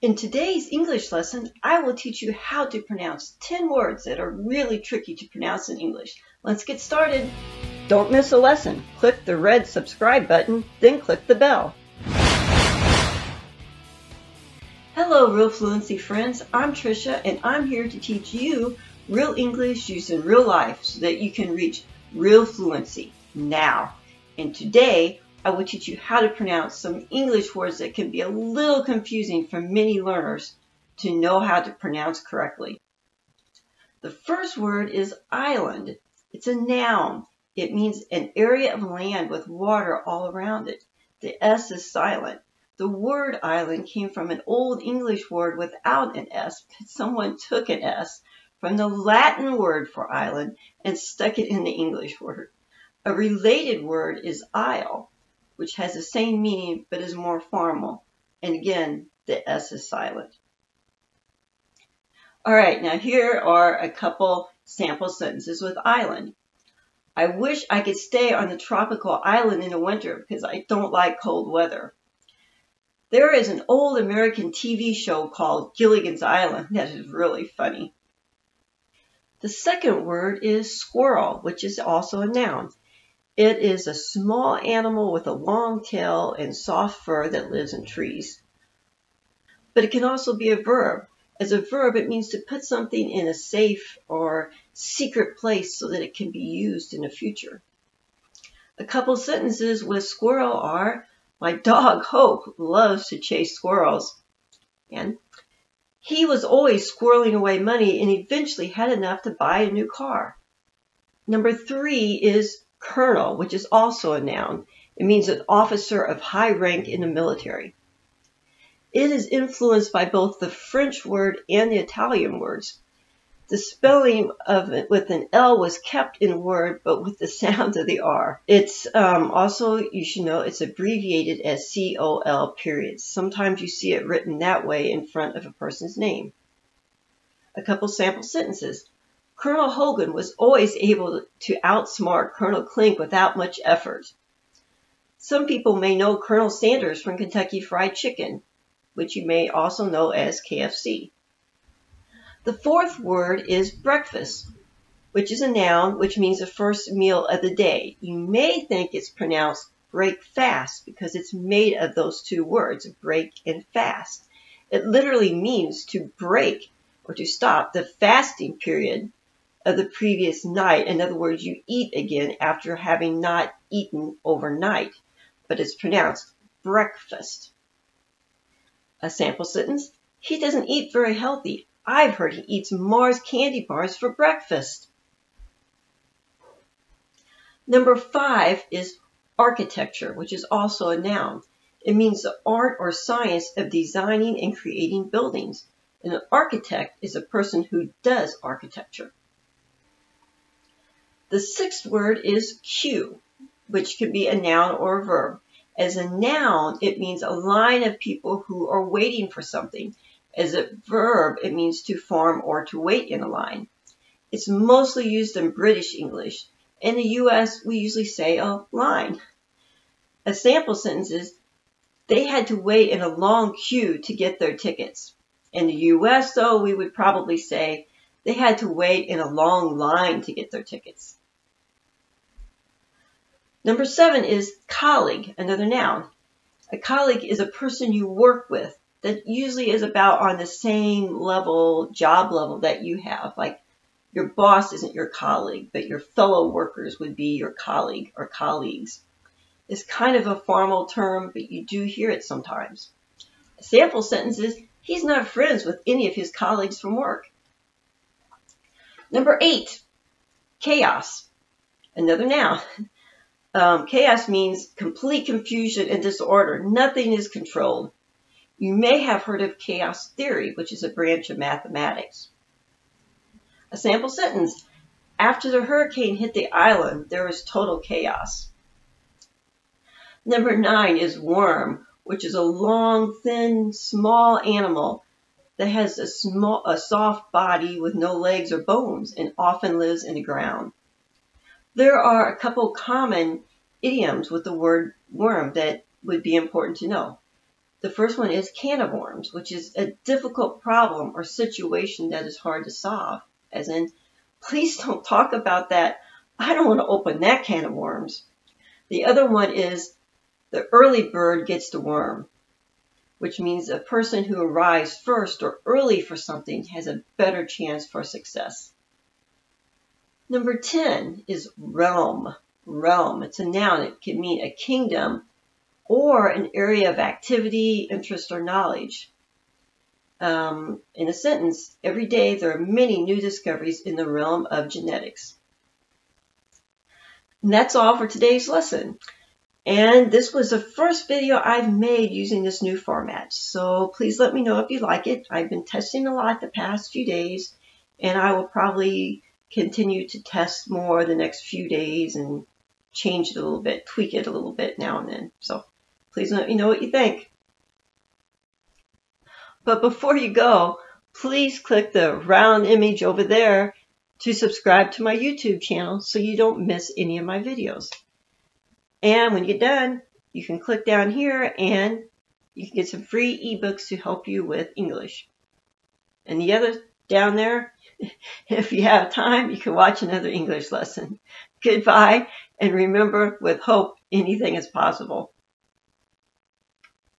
In today's English lesson, I will teach you how to pronounce 10 words that are really tricky to pronounce in English. Let's get started. Don't miss a lesson. Click the red subscribe button, then click the bell. Hello, Real Fluency friends. I'm Trisha, and I'm here to teach you real English used in real life so that you can reach real fluency now. And today, I will teach you how to pronounce some English words that can be a little confusing for many learners to know how to pronounce correctly. The first word is island. It's a noun. It means an area of land with water all around it. The S is silent. The word island came from an old English word without an S, but someone took an S from the Latin word for island and stuck it in the English word. A related word is isle which has the same meaning but is more formal. And again, the S is silent. All right, now here are a couple sample sentences with island. I wish I could stay on the tropical island in the winter because I don't like cold weather. There is an old American TV show called Gilligan's Island that is really funny. The second word is squirrel, which is also a noun. It is a small animal with a long tail and soft fur that lives in trees. But it can also be a verb. As a verb, it means to put something in a safe or secret place so that it can be used in the future. A couple sentences with squirrel are, my dog Hope loves to chase squirrels. And he was always squirreling away money and eventually had enough to buy a new car. Number three is colonel, which is also a noun. It means an officer of high rank in the military. It is influenced by both the French word and the Italian words. The spelling of it with an L was kept in word, but with the sound of the R. It's um, also, you should know, it's abbreviated as COL period. Sometimes you see it written that way in front of a person's name. A couple sample sentences. Colonel Hogan was always able to outsmart Colonel Klink without much effort. Some people may know Colonel Sanders from Kentucky Fried Chicken, which you may also know as KFC. The fourth word is breakfast, which is a noun which means the first meal of the day. You may think it's pronounced break fast because it's made of those two words, break and fast. It literally means to break or to stop the fasting period of the previous night. In other words, you eat again after having not eaten overnight, but it's pronounced breakfast. A sample sentence. He doesn't eat very healthy. I've heard he eats Mars candy bars for breakfast. Number five is architecture, which is also a noun. It means the art or science of designing and creating buildings. And an architect is a person who does architecture. The sixth word is queue, which can be a noun or a verb. As a noun, it means a line of people who are waiting for something. As a verb, it means to form or to wait in a line. It's mostly used in British English. In the US, we usually say a line. A sample sentence is, they had to wait in a long queue to get their tickets. In the US, though, we would probably say, they had to wait in a long line to get their tickets. Number seven is colleague, another noun. A colleague is a person you work with that usually is about on the same level, job level that you have. Like your boss isn't your colleague, but your fellow workers would be your colleague or colleagues. It's kind of a formal term, but you do hear it sometimes. A sample sentence is, he's not friends with any of his colleagues from work. Number eight, chaos. Another noun. Um, chaos means complete confusion and disorder. Nothing is controlled. You may have heard of chaos theory, which is a branch of mathematics. A sample sentence. After the hurricane hit the island, there was total chaos. Number nine is worm, which is a long, thin, small animal that has a small, a soft body with no legs or bones and often lives in the ground. There are a couple common idioms with the word worm that would be important to know. The first one is can of worms, which is a difficult problem or situation that is hard to solve. As in, please don't talk about that. I don't want to open that can of worms. The other one is the early bird gets the worm, which means a person who arrives first or early for something has a better chance for success. Number 10 is realm. Realm. It's a noun. It can mean a kingdom or an area of activity, interest, or knowledge. Um, in a sentence, every day there are many new discoveries in the realm of genetics. And that's all for today's lesson. And this was the first video I've made using this new format. So please let me know if you like it. I've been testing a lot the past few days and I will probably continue to test more the next few days and change it a little bit, tweak it a little bit now and then. So please let me know what you think. But before you go, please click the round image over there to subscribe to my YouTube channel so you don't miss any of my videos. And when you get done, you can click down here and you can get some free ebooks to help you with English. And the other down there, if you have time, you can watch another English lesson. Goodbye, and remember, with hope, anything is possible.